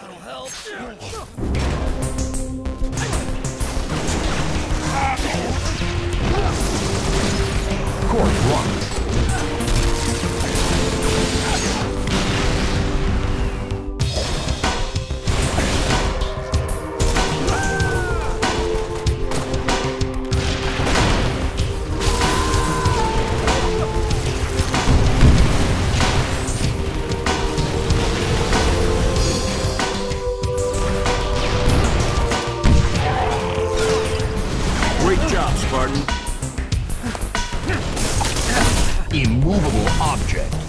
That'll help. Court one. Great job, Spartan. Immovable object.